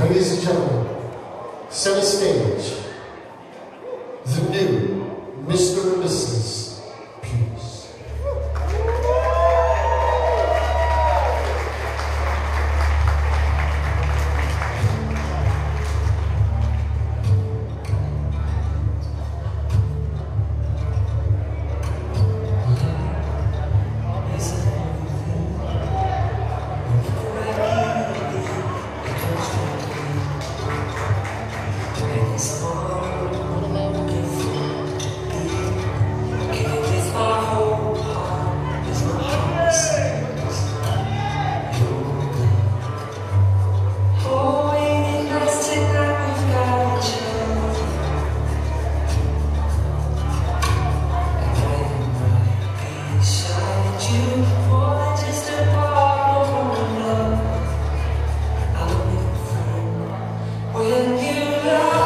Ladies and gentlemen, center stage. When you love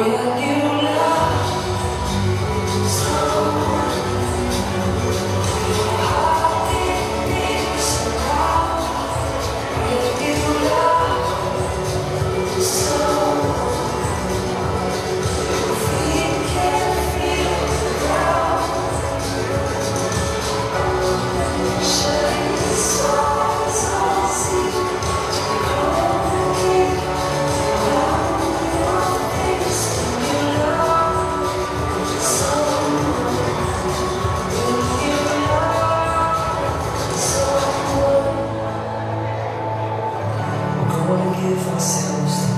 Will you céus.